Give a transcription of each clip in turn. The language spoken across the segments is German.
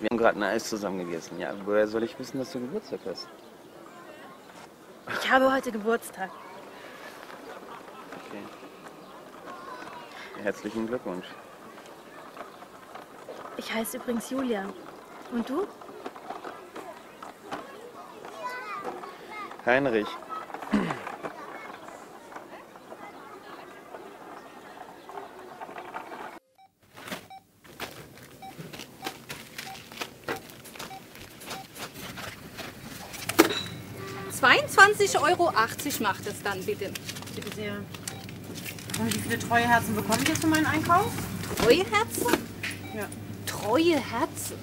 Wir haben gerade ein Eis zusammen gegessen. Ja, woher soll ich wissen, dass du Geburtstag hast? Ich habe heute Geburtstag. Okay. Herzlichen Glückwunsch. Ich heiße übrigens Julia. Und du? Heinrich. Euro macht es dann bitte. Bitte sehr. Und wie viele treue Herzen bekomme ich jetzt für meinen Einkauf? Treue Herzen? Ja. Treue Herzen?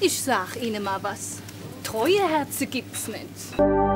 Ich sag Ihnen mal was. Treue Herzen gibt's nicht.